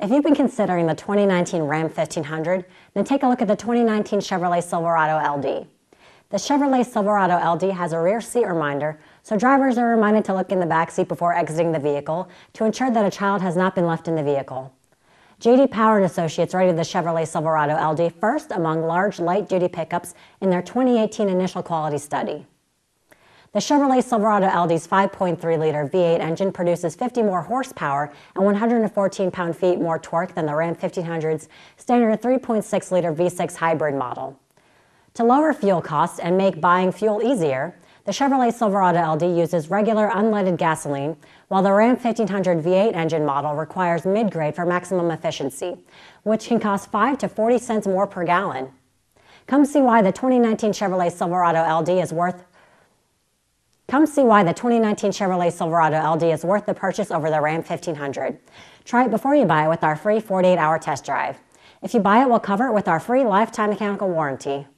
If you've been considering the 2019 Ram 1500, then take a look at the 2019 Chevrolet Silverado LD. The Chevrolet Silverado LD has a rear seat reminder, so drivers are reminded to look in the back seat before exiting the vehicle to ensure that a child has not been left in the vehicle. JD Power & Associates rated the Chevrolet Silverado LD first among large light-duty pickups in their 2018 initial quality study. The Chevrolet Silverado LD's 5.3-liter V8 engine produces 50 more horsepower and 114 pound-feet more torque than the Ram 1500's standard 3.6-liter V6 hybrid model. To lower fuel costs and make buying fuel easier, the Chevrolet Silverado LD uses regular unleaded gasoline, while the Ram 1500 V8 engine model requires mid-grade for maximum efficiency, which can cost 5 to 40 cents more per gallon. Come see why the 2019 Chevrolet Silverado LD is worth Come see why the 2019 Chevrolet Silverado LD is worth the purchase over the Ram 1500. Try it before you buy it with our free 48-hour test drive. If you buy it, we'll cover it with our free lifetime mechanical warranty.